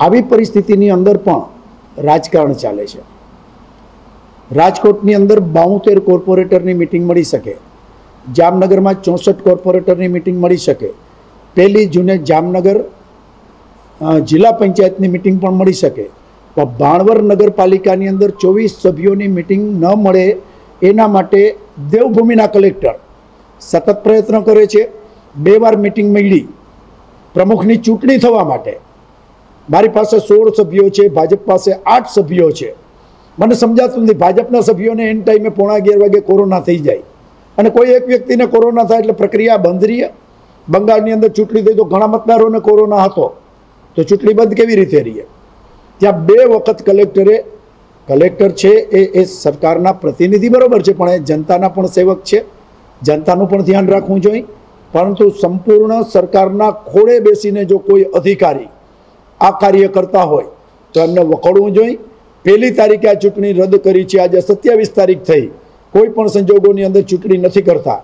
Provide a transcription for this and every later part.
આવી પરિસ્થિતિની અંદર પણ રાજકારણ ચાલે છે. રાજકોટની અંદર બાઉતેર કોર્પોરેટરની મિટિંગ મળી શકે. જામનગરમાં ચોસઠ કોર્પોરેટરની મિટિંગ મળી શકે. પહેલી જૂને જામનગર જિલ્લા પંચાયતની મિટિંગ પણ મળી શકે. પણ ભાણવર નગરપાલિકાની અંદર ચોવીસ સભ્યોની મિટિંગ ન મળે એના માટે દેવભૂમિના કલેક્ટર સતત પ્રયત્ન કરે છે. બે વાર મિટિંગ મળી. પ્રમુખની ચૂંટણી થવા માટે. મારી પાસે સોળ સભ્યો છે, ભાજપ પાસે આઠ સભ્યો છે. મને સમજાતું નથી, ભાજપના સભ્યોને એન ટાઈમે પોણા અગિયાર વાગે કોરોના થઈ જાય. અને કોઈ એક વ્યક્તિને કોરોના થાય એટલે પ્રક્રિયા બંધ રહીએ બંગાળની અંદર ચૂંટણી થઈ તો ઘણા મતદારોને કોરોના હતો. તો ચૂંટણી બંધ કેવી રીતે રહીએ ત્યાં બે વખત કલેક્ટરે, કલેક્ટર છે એ એ સરકારના પ્રતિનિધિ બરાબર છે, પણ એ જનતાના પણ સેવક છે. જનતાનું પણ ધ્યાન રાખવું જોઈએ. પરંતુ સંપૂર્ણ સરકારના ખોળે બેસીને જો કોઈ અધિકારી આ કાર્ય કરતા હોય, તો એમને વખોડવું જોઈએ. પહેલી તારીખે આ ચૂંટણી રદ કરી છે. આજે સત્યાવીસ તારીખ થઈ. કોઈ પણ સંજોગોની અંદર ચૂંટણી નથી કરતા.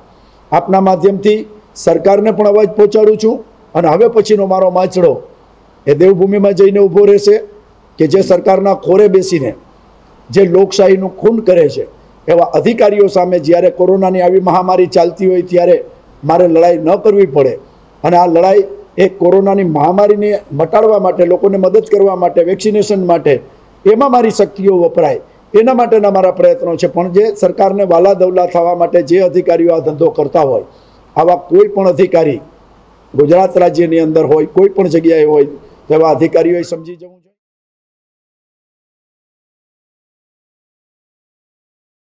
આપના માધ્યમથી સરકારને પણ અવાજ પહોંચાડું છું અને હવે પછીનો મારો માચડો એ દેવભૂમિમાં જઈને ઊભો રહેશે કે જે સરકારના ખોરે બેસીને જે લોકશાહીનું ખૂન કરે છે, એવા અધિકારીઓ સામે જ્યારે કોરોનાની આવી મહામારી ચાલતી હોય ત્યારે મારે લડાઈ ન કરવી પડે. અને આ લડાઈ એ કોરોનાની મહામારીને મટાડવા માટે, લોકોને મદદ કરવા માટે, વેક્સિનેશન માટે, એમાં મારી શક્તિઓ વપરાય. એના માટેના મારા પ્રયત્નો છે. પણ જે સરકારને વાલા દવલા થવા માટે જે અધિકારીઓ આ ધંધો કરતા હોય, આવા કોઈ પણ અધિકારી ગુજરાત રાજ્યની અંદર હોય, કોઈ પણ જગ્યાએ હોય, તેવા અધિકારીઓએ સમજી જવું જોઈએ.